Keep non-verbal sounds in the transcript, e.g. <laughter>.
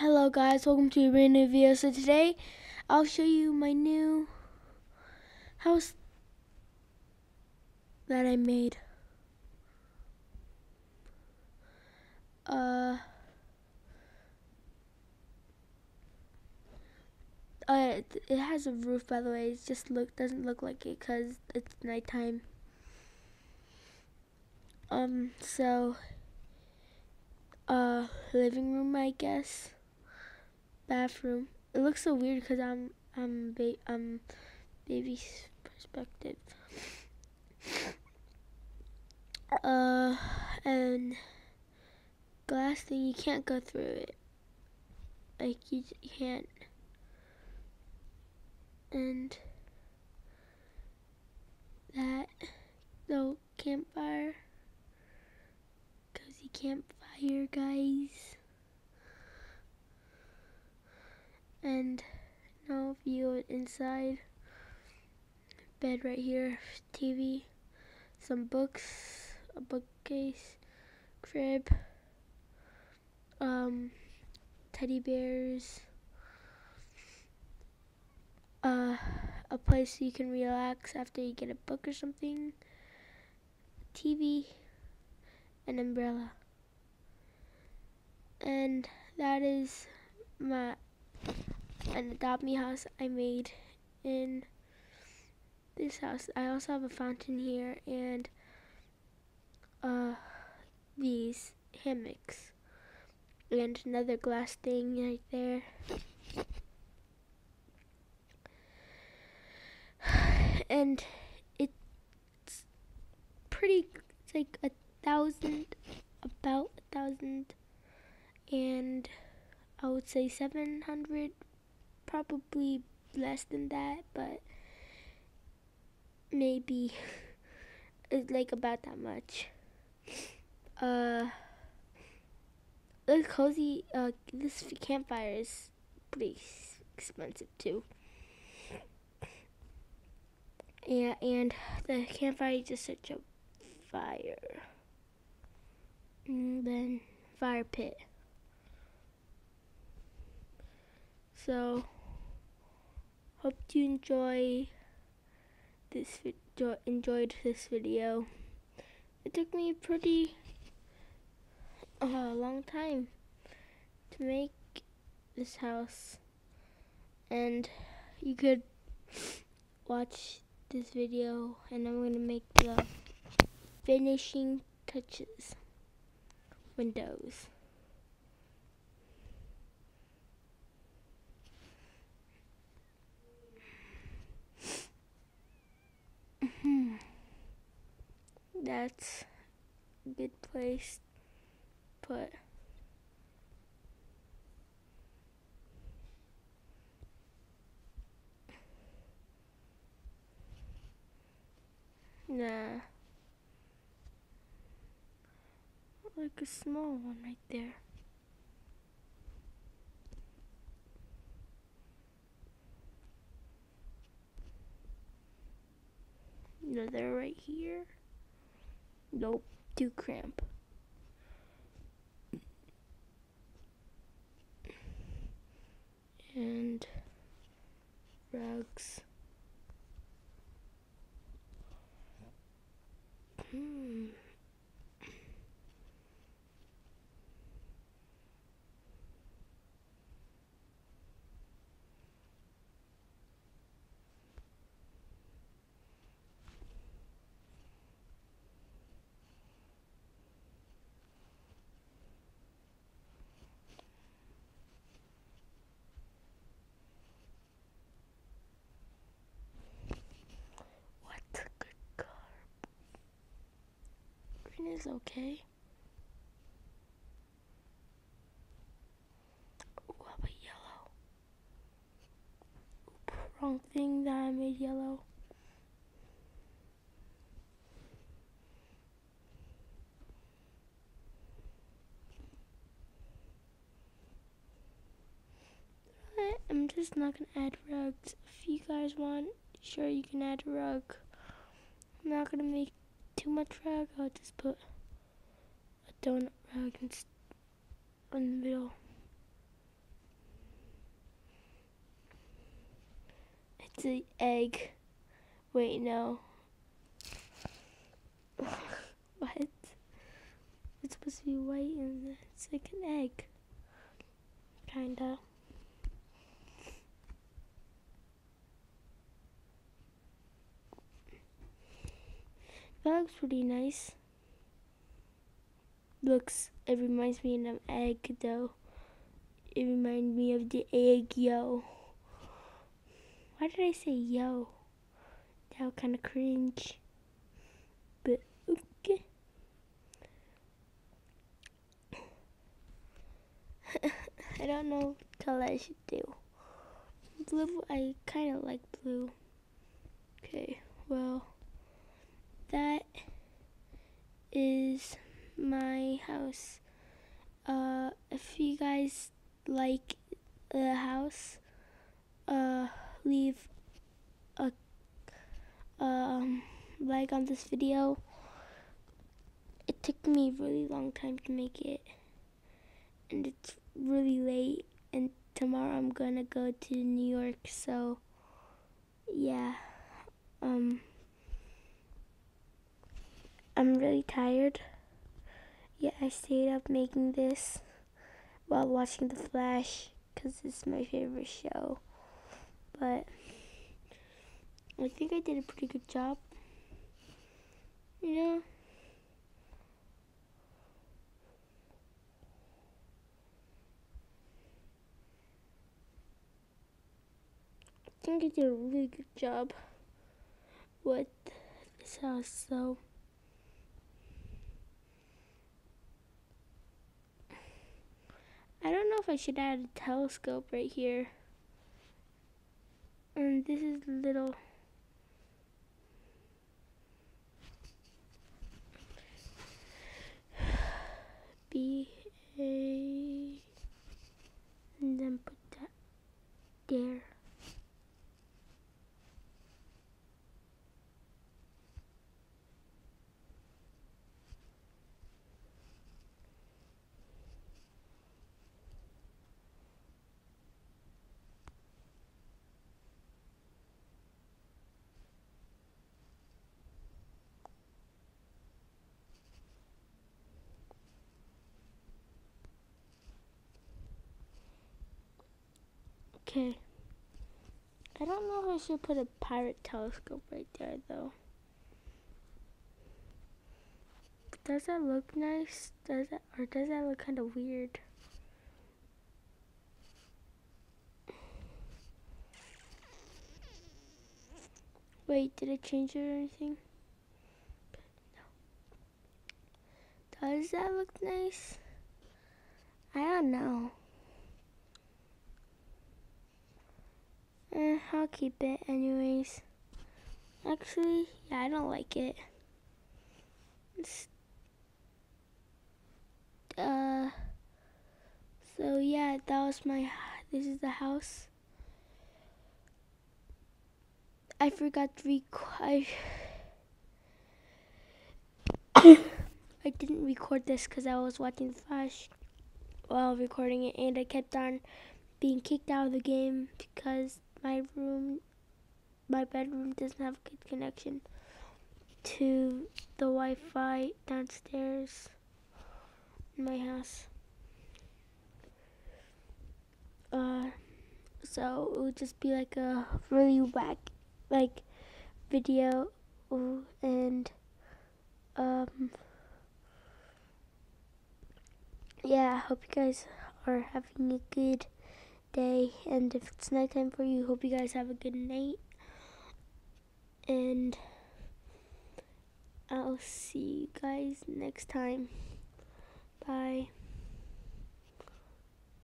Hello guys, welcome to a brand new video. So today I'll show you my new house that I made. Uh, uh it, has a roof by the way. It just look doesn't look like it cuz it's nighttime. Um so uh living room I guess bathroom. It looks so weird because I'm I'm ba- I'm baby's perspective. Uh, and glass thing you can't go through it. Like you, you can't. And that no campfire, cozy campfire, guys. and no view inside. Bed right here, TV, some books, a bookcase, crib, um, teddy bears, uh, a place you can relax after you get a book or something, TV, an umbrella. And that is my an adopt me house I made in this house. I also have a fountain here and uh, these hammocks and another glass thing right there. <sighs> And it's pretty, it's like a thousand, about a thousand, and I would say 700 probably less than that, but maybe <laughs> it's like about that much. Uh, this cozy, uh, this campfire is pretty expensive too. Yeah, and the campfire is just such a fire. And then fire pit. So Hope you enjoy this video. Enjoyed this video. It took me a pretty uh, long time to make this house, and you could watch this video, and I'm gonna make the finishing touches windows. That's a good place put Nah. Like a small one right there. Another right here. Nope, too cramp. And rugs. Is okay. Ooh, how about yellow? wrong thing that I made yellow. I'm just not gonna add rugs. If you guys want, sure you can add a rug. I'm not gonna make too much rug. I'll just put donut rug in, in the middle. It's an egg. Wait, no. <laughs> what? It's supposed to be white and it's like an egg. Kinda. That looks pretty nice. Looks, it reminds me of an egg though. It reminds me of the egg yo. Why did I say yo? That was kind of cringe. But okay. <laughs> I don't know what color I should do. Blue, I kind of like blue. Okay, well, that is my house. Uh, if you guys like the house, uh, leave a um, like on this video. It took me a really long time to make it, and it's really late. And tomorrow I'm gonna go to New York, so yeah. Um, I'm really tired. Yeah, I stayed up making this while watching The Flash because it's my favorite show. But I think I did a pretty good job. You know? I think I did a really good job with this house, so. I don't know if I should add a telescope right here. And this is little B A and then put that there. Okay. I don't know if I should put a pirate telescope right there though. Does that look nice? Does that or does that look kind of weird? Wait, did it change it or anything? No. Does that look nice? I don't know. Eh, I'll keep it anyways. Actually, yeah, I don't like it. It's, uh, so yeah, that was my, this is the house. I forgot to record, I, <coughs> I didn't record this because I was watching Flash while recording it and I kept on being kicked out of the game because my room, my bedroom doesn't have a good connection to the Wi-Fi downstairs in my house. Uh, so it would just be like a really whack, like, video, and, um, yeah, I hope you guys are having a good day. And if it's nighttime for you, hope you guys have a good night. And I'll see you guys next time. Bye.